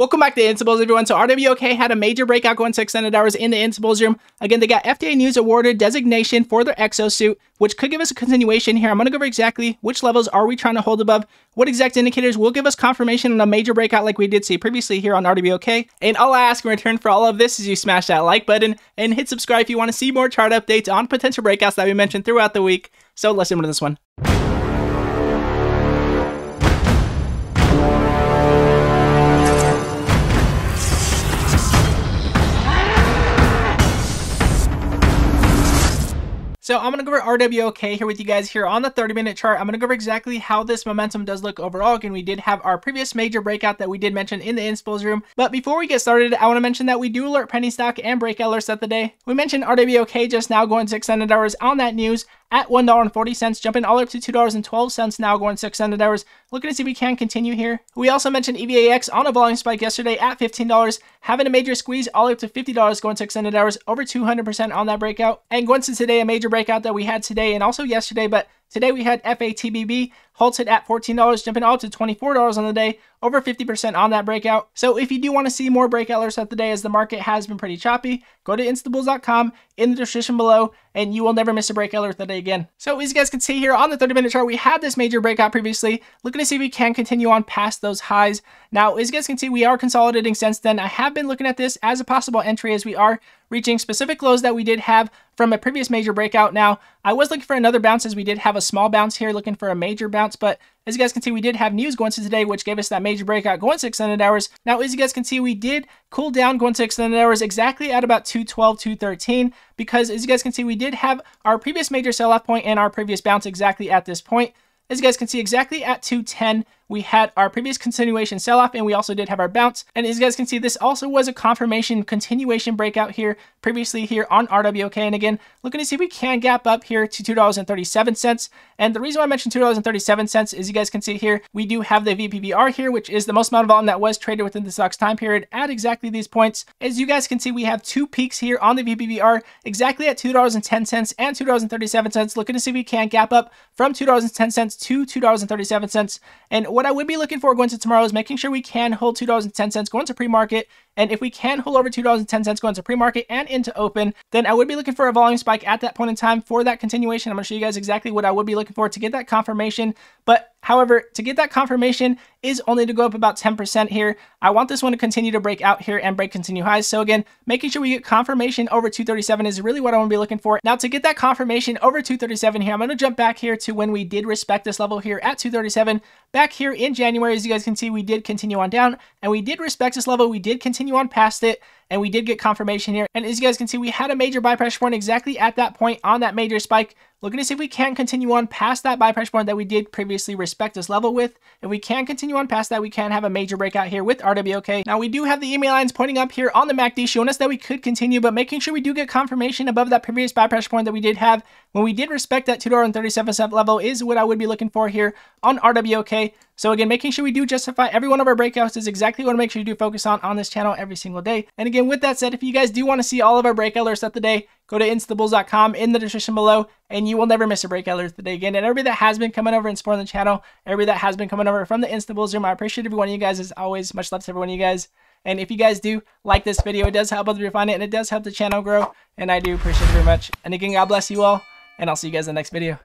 Welcome back to Instabulls, everyone. So RWLK had a major breakout going to extended hours in the Instabulls room. Again, they got FDA News awarded designation for their exosuit, which could give us a continuation here. I'm going to go over exactly which levels are we trying to hold above, what exact indicators will give us confirmation on a major breakout like we did see previously here on RWLK. And all I ask in return for all of this is you smash that like button and hit subscribe if you want to see more chart updates on potential breakouts that we mentioned throughout the week. So let's into this one. So I'm going to go over RWLK here with you guys here on the 30 minute chart. I'm going to go over exactly how this momentum does look overall. Again, we did have our previous major breakout that we did mention in the Instabulls room. But before we get started, I want to mention that we do alert penny stock and breakout alerts of the day. We mentioned RWLK just now going to extended hours on that news at $1.40, jumping all the way up to $2.12 now going 600 hours. Looking to see if we can continue here. We also mentioned EVAX on a volume spike yesterday at $15, having a major squeeze all the way up to $50 going 600 hours, over 200% on that breakout. And going to today, a major breakout that we had today and also yesterday, but Today we had FATBB halted at $14, jumping all to $24 on the day, over 50% on that breakout. So if you do want to see more breakout alerts of the day as the market has been pretty choppy, go to instabulls.com in the description below and you will never miss a breakout alert of the day again. So as you guys can see here on the 30 minute chart, we had this major breakout previously, looking to see if we can continue on past those highs. Now, as you guys can see, we are consolidating since then. I have been looking at this as a possible entry as we are reaching specific lows that we did have from a previous major breakout. Now, I was looking for another bounce as we did have a small bounce here, looking for a major bounce, but as you guys can see, we did have news going to today, which gave us that major breakout going to extended hours. Now, as you guys can see, we did cool down going to extended hours exactly at about 212, 213, because as you guys can see, we did have our previous major sell-off point and our previous bounce exactly at this point. As you guys can see, exactly at 210, we had our previous continuation sell-off and we also did have our bounce. And as you guys can see, this also was a confirmation continuation breakout here previously here on RWLK. And again, looking to see if we can gap up here to $2.37. And the reason why I mentioned $2.37 is you guys can see here, we do have the VPVR here, which is the most amount of volume that was traded within the stocks time period at exactly these points. As you guys can see, we have two peaks here on the VPVR exactly at $2.10 and $2.37. Looking to see if we can gap up from $2.10 to $2.37. And what I would be looking for going to tomorrow is making sure we can hold $2.10 going to pre-market. And if we can hold over $2.10 going to pre-market and into open, then I would be looking for a volume spike at that point in time for that continuation. I'm going to show you guys exactly what I would be looking for to get that confirmation. But However, to get that confirmation is only to go up about 10% here. I want this one to continue to break out here and break continue highs. So again, making sure we get confirmation over 237 is really what I want to be looking for. Now to get that confirmation over 237 here, I'm going to jump back here to when we did respect this level here at 237. Back here in January, as you guys can see, we did continue on down and we did respect this level. We did continue on past it and we did get confirmation here. And as you guys can see, we had a major buy pressure point exactly at that point on that major spike. Looking to see if we can continue on past that buy pressure point that we did previously respect this level with. If we can continue on past that, we can have a major breakout here with RWLK. Now, we do have the EMA lines pointing up here on the MACD showing us that we could continue, but making sure we do get confirmation above that previous buy pressure point that we did have when we did respect that $2.37 level is what I would be looking for here on RWLK. So again, making sure we do justify every one of our breakouts is exactly what I make sure you do focus on on this channel every single day. And again, with that said, if you guys do want to see all of our breakout alerts of the day, go to instabulls.com in the description below, and you will never miss a breakout alert of the day Again, and everybody that has been coming over and supporting the channel, everybody that has been coming over from the Instabulls room, I appreciate every one of you guys as always. Much love to every one of you guys. And if you guys do like this video, it does help other people find it, and it does help the channel grow, and I do appreciate it very much. And again, God bless you all, and I'll see you guys in the next video.